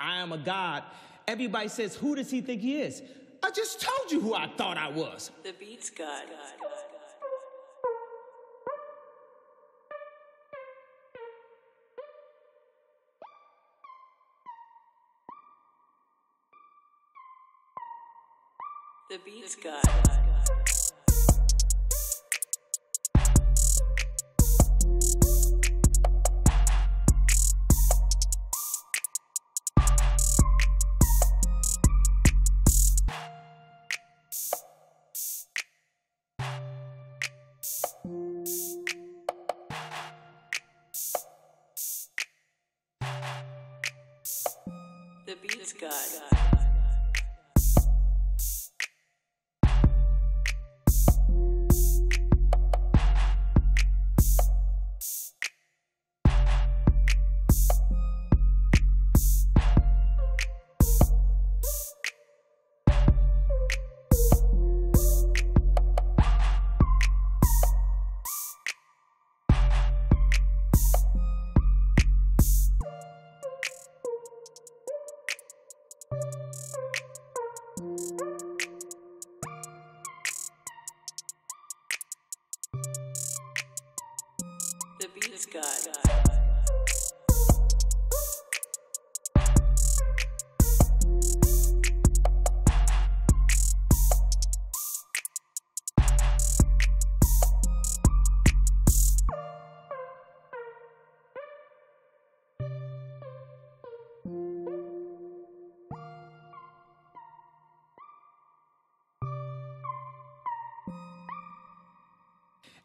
I am a God. Everybody says, Who does he think he is? I just told you who I thought I was. The Beatz God. The Beatz God. The Beatz God. The Beatz God.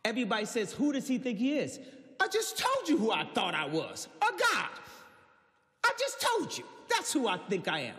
Everybody says, Who does he think he is? I just told you who I thought I was. A God. I just told you. That's who I think I am.